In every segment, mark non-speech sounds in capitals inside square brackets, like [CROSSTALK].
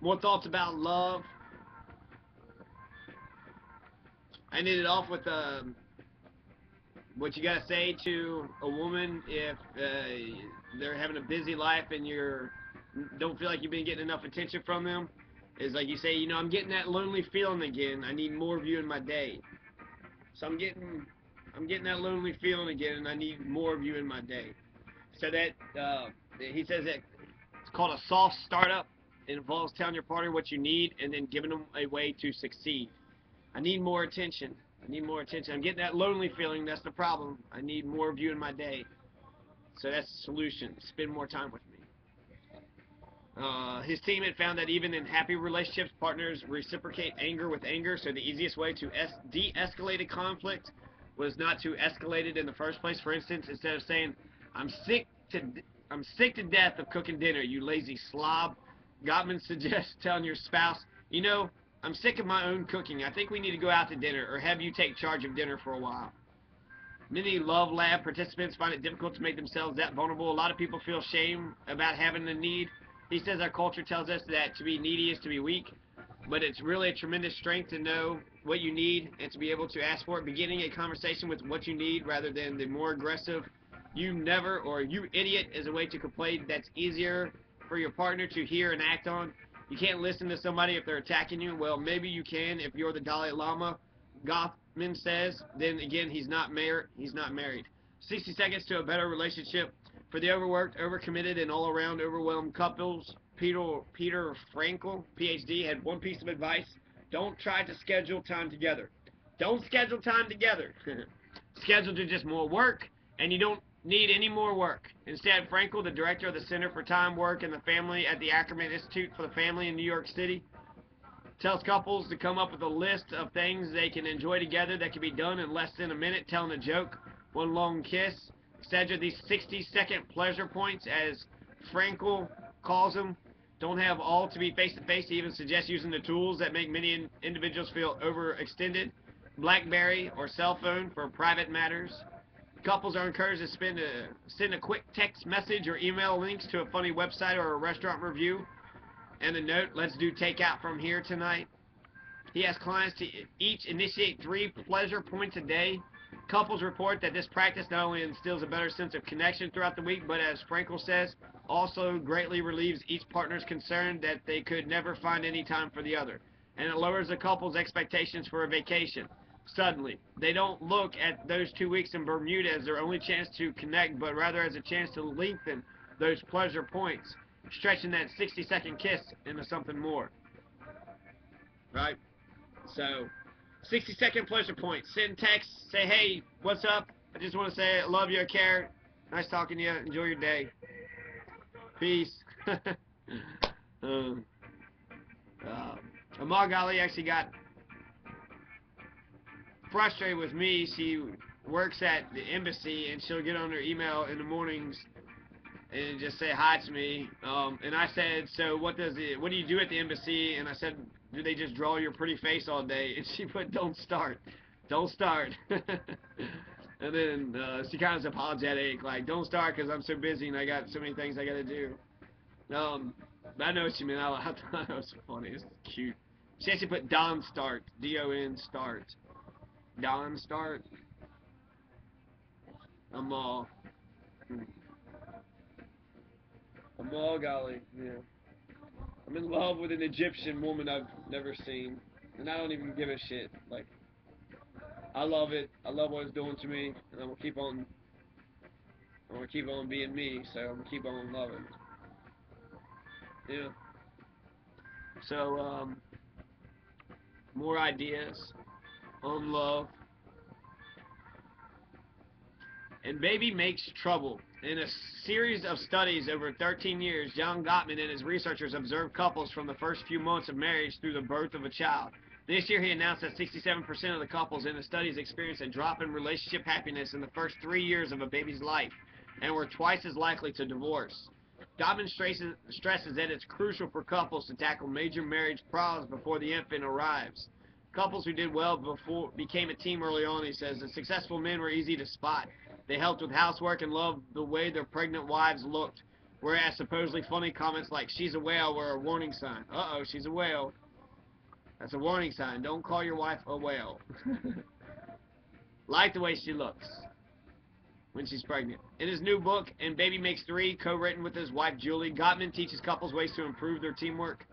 More thoughts about love. I ended it off with um, what you gotta say to a woman if uh, they're having a busy life and you're don't feel like you've been getting enough attention from them. Is like you say, you know, I'm getting that lonely feeling again. I need more of you in my day. So I'm getting, I'm getting that lonely feeling again, and I need more of you in my day. So that uh, he says that it's called a soft startup. It involves telling your partner what you need and then giving them a way to succeed. I need more attention. I need more attention. I'm getting that lonely feeling. That's the problem. I need more of you in my day. So that's the solution. Spend more time with me. Uh, his team had found that even in happy relationships, partners reciprocate anger with anger. So the easiest way to de-escalate a conflict was not to escalate it in the first place. For instance, instead of saying, "I'm sick to I'm sick to death of cooking dinner, you lazy slob," Gottman suggests [LAUGHS] telling your spouse, "You know, I'm sick of my own cooking. I think we need to go out to dinner, or have you take charge of dinner for a while." Many Love Lab participants find it difficult to make themselves that vulnerable. A lot of people feel shame about having a need. He says our culture tells us that to be needy is to be weak, but it's really a tremendous strength to know what you need and to be able to ask for it. Beginning a conversation with what you need rather than the more aggressive you never or you idiot is a way to complain that's easier for your partner to hear and act on. You can't listen to somebody if they're attacking you. Well, maybe you can if you're the Dalai Lama. Gottman says. Then again, he's not married. He's not married. 60 seconds to a better relationship. For the overworked, overcommitted, and all-around overwhelmed couples, Peter, Peter Fraenkel, PhD, had one piece of advice. Don't try to schedule time together. Don't schedule time together. [LAUGHS] schedule to just more work, and you don't need any more work. Instead, Fraenkel, the director of the Center for Time, Work, and the Family at the Ackerman Institute for the Family in New York City, tells couples to come up with a list of things they can enjoy together that can be done in less than a minute, telling a joke, one long kiss, Schedule these 60 second pleasure points, as Fraenkel calls them. Don't have all to be face to face. He even suggests using the tools that make many individuals feel overextended. Blackberry or cell phone for private matters. Couples are encouraged to spend a, send a quick text message or email links to a funny website or a restaurant review. And a note, let's do takeout from here tonight. He has clients to each initiate three pleasure points a day Couples report that this practice not only instills a better sense of connection throughout the week, but as Fraenkel says, also greatly relieves each partner's concern that they could never find any time for the other. And it lowers the couple's expectations for a vacation. Suddenly, they don't look at those two weeks in Bermuda as their only chance to connect, but rather as a chance to lengthen those pleasure points, stretching that 60 second kiss into something more. Right? So, 60 second pleasure point. Send text. Say, hey, what's up? I just want to say I love you. I care. Nice talking to you. Enjoy your day. Peace. [LAUGHS] um, uh, Amal Ali actually got frustrated with me. She works at the embassy and she'll get on her email in the mornings and just say hi to me. Um, and I said, so what does it? What do you do at the embassy? And I said, do they just draw your pretty face all day? And she put, don't start. Don't start. [LAUGHS] and then uh, she kind of was apologetic, like, don't start because I'm so busy and I got so many things I got to do. Um, I know what you mean. I, [LAUGHS] I thought it was funny. It's cute. She actually put Don Start. D-O-N Start. Don Start. I'm all... I'm all golly, yeah. I'm in love with an Egyptian woman I've never seen, and I don't even give a shit. Like, I love it. I love what it's doing to me, and I'm gonna keep on. I'm gonna keep on being me, so I'm gonna keep on loving. Yeah. So, um, more ideas on love. And baby makes trouble. In a series of studies over 13 years, John Gottman and his researchers observed couples from the first few months of marriage through the birth of a child. This year, he announced that 67% of the couples in the studies experienced a drop in relationship happiness in the first three years of a baby's life and were twice as likely to divorce. Gottman stresses, that it's crucial for couples to tackle major marriage problems before the infant arrives. Couples who did well before became a team early on, he says. The successful men were easy to spot. They helped with housework and loved the way their pregnant wives looked. Whereas supposedly funny comments like, she's a whale were a warning sign. Uh-oh, she's a whale. That's a warning sign. Don't call your wife a whale. [LAUGHS] like the way she looks when she's pregnant. In his new book, And Baby Makes Three, co-written with his wife Julie, Gottman teaches couples ways to improve their teamwork.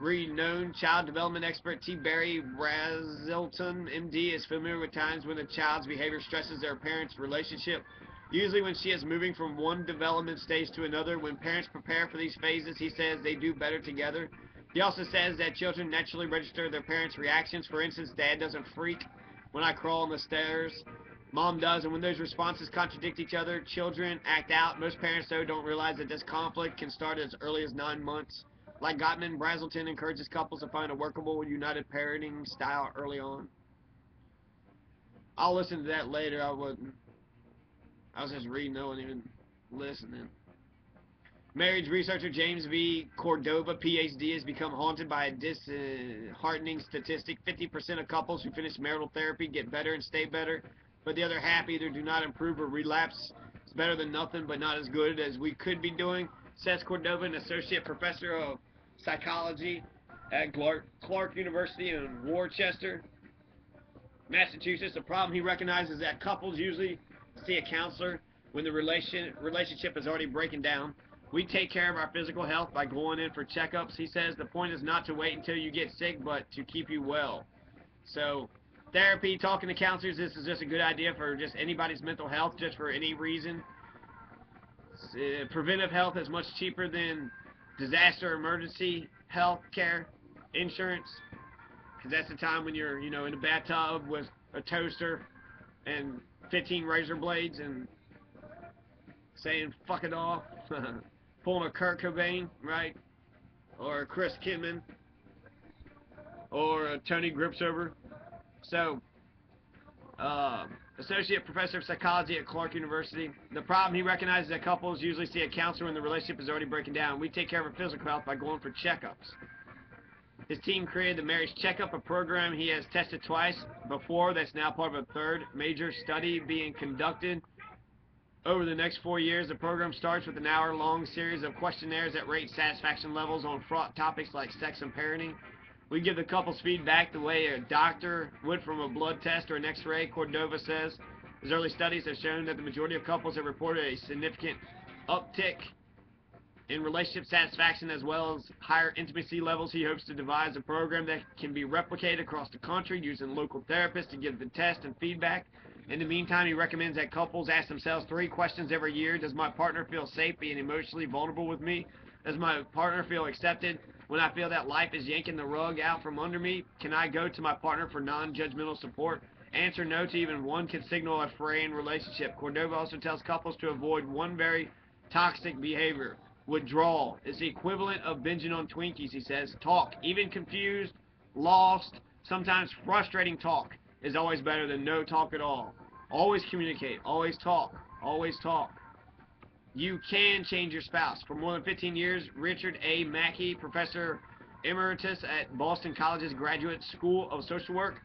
Renowned child development expert T. Barry Brazelton, MD, is familiar with times when a child's behavior stresses their parents' relationship. Usually when she is moving from one development stage to another, when parents prepare for these phases, he says they do better together. He also says that children naturally register their parents' reactions. For instance, dad doesn't freak when I crawl on the stairs. Mom does, and when those responses contradict each other, children act out. Most parents, though, don't realize that this conflict can start as early as nine months. Like Gottman, Brazelton encourages couples to find a workable, united parenting style early on. I'll listen to that later. I wasn't. I was just reading, no one even listening. Marriage researcher James V. Cordova, PhD, has become haunted by a disheartening statistic. 50% of couples who finish marital therapy get better and stay better but the other half either do not improve or relapse. It's better than nothing, but not as good as we could be doing. Says Cordova, an associate professor of psychology at Clark, Clark University in Worcester, Massachusetts. The problem he recognizes is that couples usually see a counselor when the relation, relationship is already breaking down. We take care of our physical health by going in for checkups. He says the point is not to wait until you get sick, but to keep you well. So therapy, talking to counselors, this is just a good idea for just anybody's mental health, just for any reason. Uh, preventive health is much cheaper than disaster emergency health care insurance because that's the time when you're, you know, in a bathtub with a toaster and 15 razor blades and saying fuck it off, [LAUGHS] pulling a Kurt Cobain, right? Or a Chris Kidman, or a Tony Gripsover. So, uh, associate professor of psychology at Clark University. The problem he recognizes that couples usually see a counselor when the relationship is already breaking down. We take care of our physical health by going for checkups. His team created the marriage checkup, a program he has tested twice before that's now part of a third major study being conducted over the next four years. The program starts with an hour-long series of questionnaires that rate satisfaction levels on fraught topics like sex and parenting. We give the couples feedback the way a doctor would from a blood test or an x-ray, Cordova says. His early studies have shown that the majority of couples have reported a significant uptick in relationship satisfaction as well as higher intimacy levels. He hopes to devise a program that can be replicated across the country using local therapists to give the test and feedback. In the meantime, he recommends that couples ask themselves three questions every year. Does my partner feel safe being emotionally vulnerable with me? Does my partner feel accepted when I feel that life is yanking the rug out from under me, can I go to my partner for non-judgmental support? Answer no to even one can signal a fraying relationship. Cordova also tells couples to avoid one very toxic behavior. Withdrawal is the equivalent of binging on Twinkies, he says. Talk, even confused, lost, sometimes frustrating talk is always better than no talk at all. Always communicate, always talk, always talk. You can change your spouse. For more than 15 years, Richard A. Mackey, professor emeritus at Boston College's Graduate School of Social Work,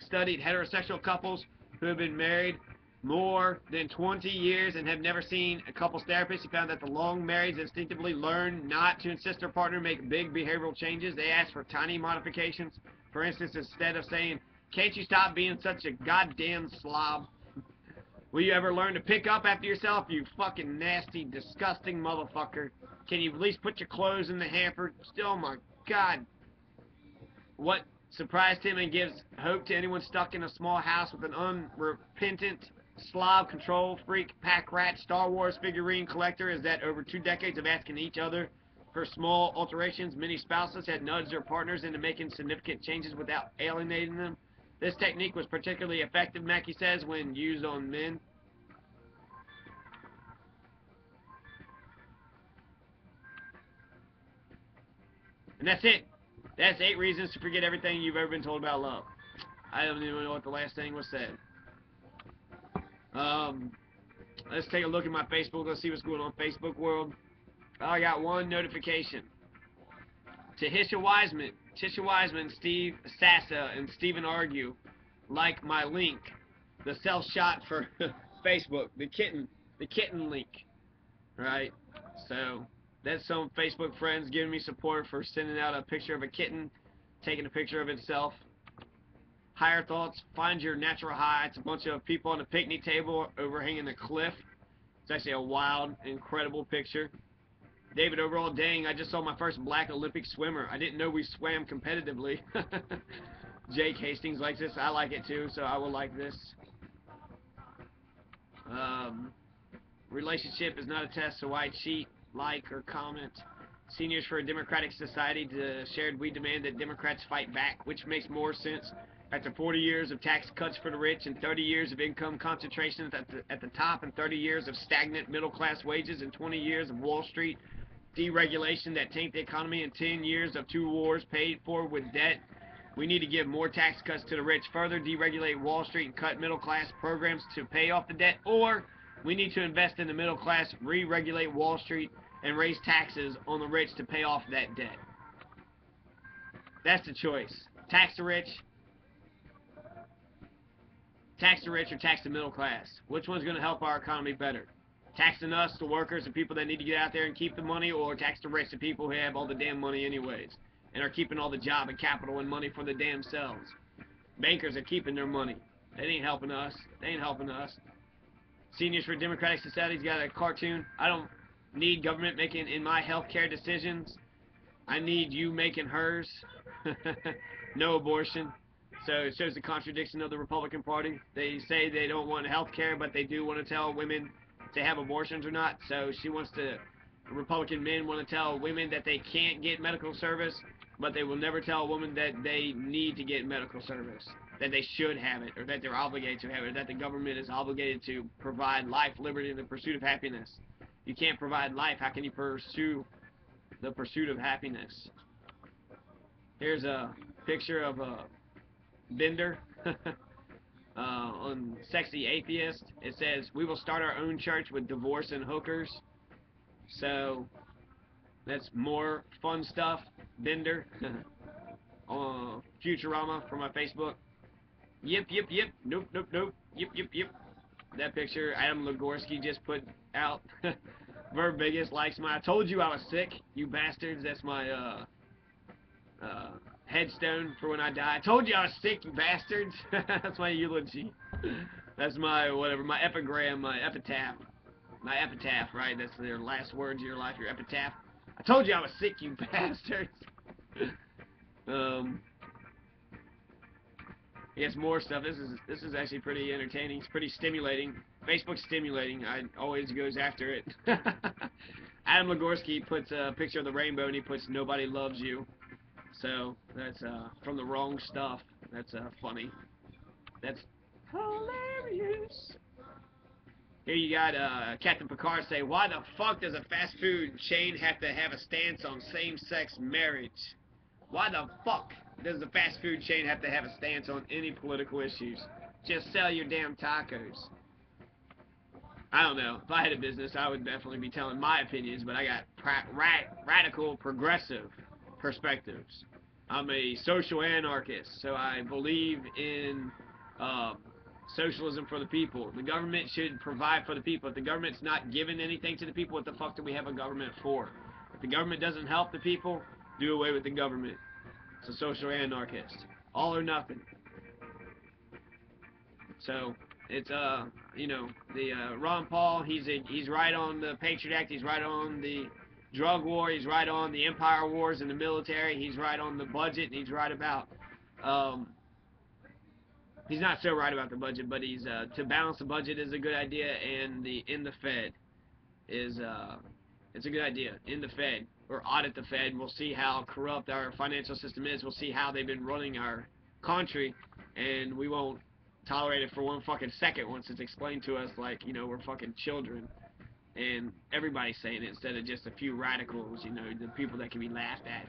studied heterosexual couples who have been married more than 20 years and have never seen a couples therapist. He found that the long marrieds instinctively learn not to insist their partner make big behavioral changes. They ask for tiny modifications. For instance, instead of saying, can't you stop being such a goddamn slob? Will you ever learn to pick up after yourself, you fucking nasty, disgusting motherfucker? Can you at least put your clothes in the hamper? Still, my God. What surprised him and gives hope to anyone stuck in a small house with an unrepentant slob control freak pack rat Star Wars figurine collector is that over two decades of asking each other for small alterations, many spouses had nudged their partners into making significant changes without alienating them. This technique was particularly effective, Mackey says, when used on men. And that's it. That's eight reasons to forget everything you've ever been told about love. I don't even know what the last thing was said. Um, let's take a look at my Facebook. Let's see what's going on Facebook world. I got one notification. To Tahisha Wiseman Tisha Wiseman, Steve Sassa, and Stephen Argue like my link, the self shot for [LAUGHS] Facebook, the kitten, the kitten link, right? So That's some Facebook friends giving me support for sending out a picture of a kitten, taking a picture of itself. Higher thoughts, find your natural high. It's a bunch of people on a picnic table overhanging the cliff. It's actually a wild, incredible picture. David Overall, dang, I just saw my first black Olympic swimmer. I didn't know we swam competitively. [LAUGHS] Jake Hastings likes this. I like it too, so I will like this. Um, relationship is not a test, so why cheat? Like or comment. Seniors for a Democratic Society shared we demand that Democrats fight back, which makes more sense after 40 years of tax cuts for the rich and 30 years of income concentration at the, at the top and 30 years of stagnant middle class wages and 20 years of Wall Street deregulation that tanked the economy in 10 years of two wars paid for with debt. We need to give more tax cuts to the rich, further deregulate Wall Street and cut middle class programs to pay off the debt, or we need to invest in the middle class, re-regulate Wall Street, and raise taxes on the rich to pay off that debt. That's the choice. Tax the rich, tax the rich, or tax the middle class. Which one's going to help our economy better? Taxing us, the workers, the people that need to get out there and keep the money, or tax the rich, the people who have all the damn money anyways, and are keeping all the job and capital and money for the damn selves. Bankers are keeping their money. They ain't helping us. They ain't helping us. Seniors for Democratic Society's got a cartoon. I don't need government making in my healthcare decisions. I need you making hers. [LAUGHS] no abortion. So it shows the contradiction of the Republican Party. They say they don't want health care, but they do want to tell women to have abortions or not. So she wants to, Republican men want to tell women that they can't get medical service, but they will never tell a woman that they need to get medical service, that they should have it, or that they're obligated to have it, or that the government is obligated to provide life, liberty, and the pursuit of happiness you can't provide life, how can you pursue the pursuit of happiness? Here's a picture of a Bender [LAUGHS] uh, on Sexy Atheist. It says, we will start our own church with divorce and hookers. So, that's more fun stuff. Bender. [LAUGHS] uh, Futurama from my Facebook. Yep, yep, yep. Nope, nope, nope. Yep, yep, yep. That picture Adam Legorsky just put out. [LAUGHS] Verb biggest likes my. I told you I was sick, you bastards. That's my uh, uh, headstone for when I die. I told you I was sick, you bastards. [LAUGHS] That's my eulogy. That's my whatever. My epigram, my epitaph, my epitaph. Right. That's their last words of your life. Your epitaph. I told you I was sick, you [LAUGHS] bastards. um. Yes, more stuff. This is this is actually pretty entertaining. It's pretty stimulating. Facebook's stimulating. I always goes after it. [LAUGHS] Adam Legorsky puts a picture of the rainbow and he puts "Nobody loves you." So that's uh, from the wrong stuff. That's uh, funny. That's hilarious. Here you got uh, Captain Picard say, "Why the fuck does a fast food chain have to have a stance on same-sex marriage? Why the fuck?" does the fast food chain have to have a stance on any political issues? Just sell your damn tacos. I don't know. If I had a business, I would definitely be telling my opinions, but I got ra radical, progressive perspectives. I'm a social anarchist, so I believe in uh, socialism for the people. The government should provide for the people. If the government's not giving anything to the people, what the fuck do we have a government for? If the government doesn't help the people, do away with the government. It's a social anarchist. All or nothing. So it's uh you know the uh, Ron Paul he's a, he's right on the Patriot Act he's right on the drug war he's right on the empire wars and the military he's right on the budget and he's right about um, he's not so right about the budget but he's uh, to balance the budget is a good idea and the in the Fed is uh, it's a good idea in the Fed or audit the Fed. We'll see how corrupt our financial system is. We'll see how they've been running our country, and we won't tolerate it for one fucking second once it's explained to us like, you know, we're fucking children. And everybody's saying it instead of just a few radicals, you know, the people that can be laughed at.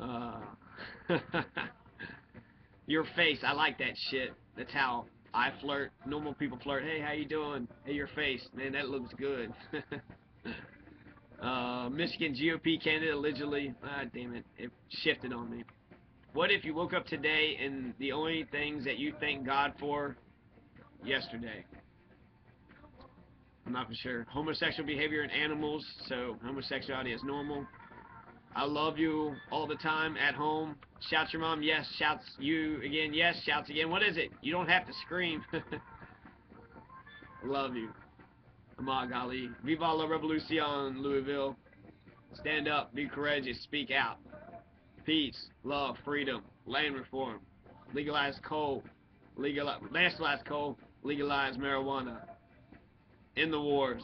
Uh, [LAUGHS] your face, I like that shit. That's how I flirt. Normal people flirt. Hey, how you doing? Hey, your face. Man, that looks good. [LAUGHS] Uh, Michigan GOP candidate allegedly, ah, damn it, it shifted on me. What if you woke up today and the only things that you thank God for yesterday? I'm not for sure. Homosexual behavior in animals, so homosexuality is normal. I love you all the time at home. Shouts your mom, yes. Shouts you again, yes. Shouts again. What is it? You don't have to scream. [LAUGHS] love you. Ahmad Ali. Viva la revolution, Louisville. Stand up, be courageous, speak out. Peace, love, freedom, land reform. Legalize coal. Legalize, nationalize coal. Legalize marijuana. End the wars.